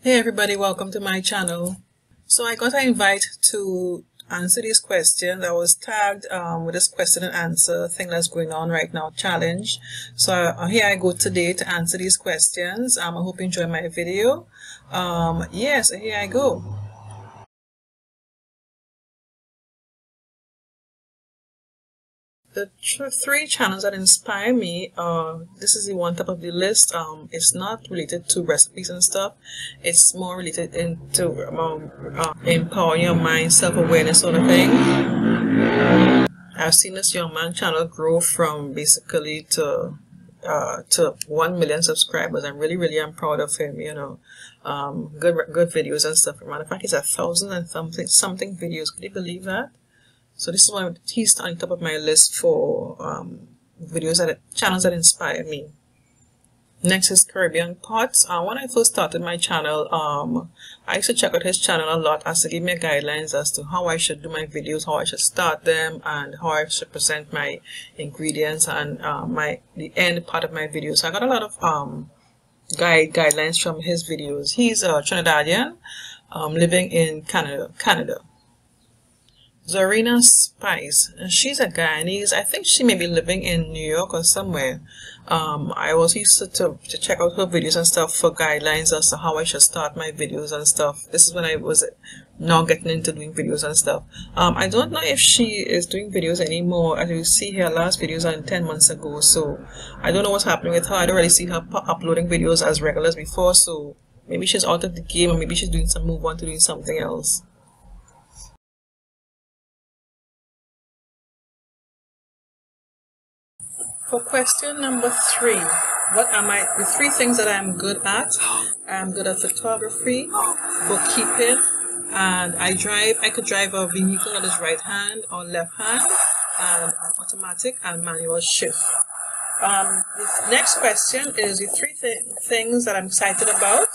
Hey everybody, welcome to my channel. So I got an invite to answer these questions. I was tagged um, with this question and answer thing that's going on right now, challenge. So uh, here I go today to answer these questions. Um, I hope you enjoy my video. Um, yes, here I go. The three channels that inspire me uh this is the one top of the list um it's not related to recipes and stuff it's more related into um, uh, empowering your mind self-awareness sort of thing i've seen this young man channel grow from basically to uh, to 1 million subscribers. I'm really, really I'm proud of him, you know. Um, good, good videos and stuff. Matter of fact, he's a thousand and something, something videos. Could you believe that? So this is why he's on top of my list for um, videos that channels that inspire me. Next is Caribbean Pots. Uh, when I first started my channel, um, I used to check out his channel a lot as to give me guidelines as to how I should do my videos, how I should start them, and how I should present my ingredients and uh, my the end part of my videos. So I got a lot of um, guide guidelines from his videos. He's a Trinidadian um, living in Canada. Canada. Zorina Spice. She's a Guyanese. I think she may be living in New York or somewhere. Um, I was used to, to, check out her videos and stuff for guidelines as to how I should start my videos and stuff. This is when I was now getting into doing videos and stuff. Um, I don't know if she is doing videos anymore. As you see here, last videos are 10 months ago. So I don't know what's happening with her. I don't really see her uploading videos as regular as before. So maybe she's out of the game or maybe she's doing some move on to doing something else. For question number three, what am I, the three things that I'm good at, I'm good at photography, bookkeeping, and I drive, I could drive a vehicle that is right hand or left hand, and automatic and manual shift. Um, the next question is the three th things that I'm excited about.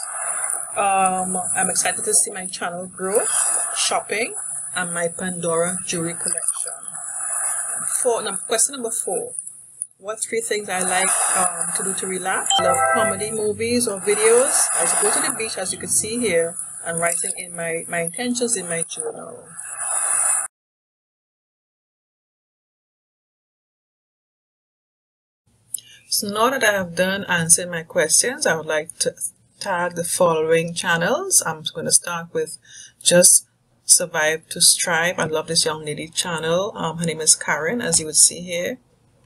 Um, I'm excited to see my channel grow, shopping, and my Pandora jewelry collection. For number, question number four what three things I like um, to do to relax. I love comedy movies or videos. I go to the beach as you can see here and writing in my, my intentions in my journal. So now that I have done answering my questions, I would like to tag the following channels. I'm going to start with just Survive to Thrive. I love this young lady channel. Um, her name is Karen, as you would see here.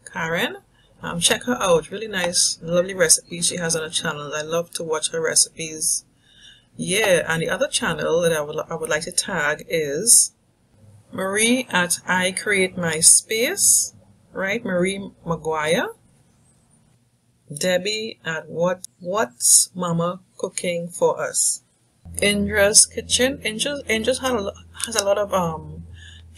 Karen. Um, check her out. Really nice, lovely recipes she has on her channel. I love to watch her recipes. Yeah, and the other channel that I would, I would like to tag is Marie at I Create My Space, right? Marie Maguire. Debbie at What What's Mama Cooking for Us. Indra's Kitchen. Indra's, Indra's has a, has a lot of um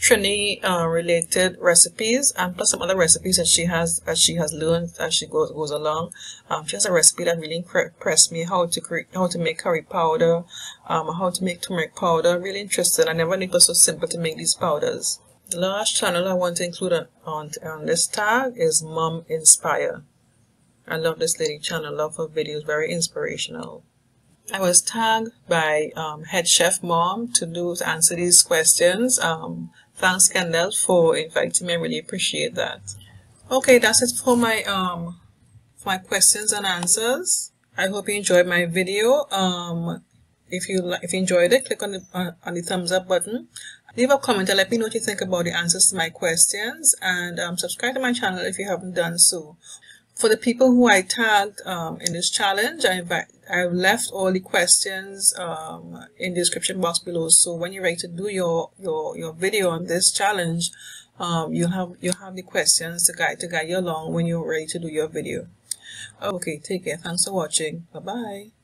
Trini uh, related recipes and plus some other recipes that she has as she has learned as she goes goes along. Um, she has a recipe that really impressed me how to create how to make curry powder, um, how to make turmeric powder. Really interested. I never knew it was so simple to make these powders. The last channel I want to include on, on, on this tag is Mom Inspire. I love this lady channel, love her videos, very inspirational. I was tagged by um, head chef mom to do to answer these questions. Um, thanks Kendall for inviting me. I really appreciate that. Okay, that's it for my um for my questions and answers. I hope you enjoyed my video. Um, if you if you enjoyed it, click on the uh, on the thumbs up button. Leave a comment and let me know what you think about the answers to my questions. And um, subscribe to my channel if you haven't done so. For the people who I tagged um, in this challenge, I I've left all the questions um, in the description box below. So when you're ready to do your your your video on this challenge, um, you have you have the questions to guide to guide you along when you're ready to do your video. Okay, take care. Thanks for watching. Bye bye.